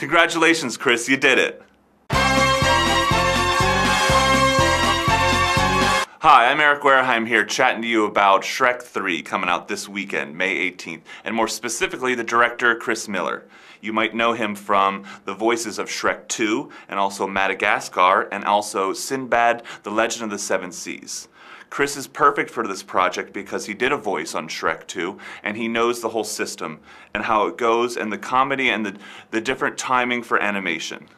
Congratulations, Chris, you did it. Hi, I'm Eric Wareheim here chatting to you about Shrek 3 coming out this weekend, May 18th, and more specifically the director Chris Miller. You might know him from the voices of Shrek 2 and also Madagascar and also Sinbad, The Legend of the Seven Seas. Chris is perfect for this project because he did a voice on Shrek 2 and he knows the whole system and how it goes and the comedy and the, the different timing for animation.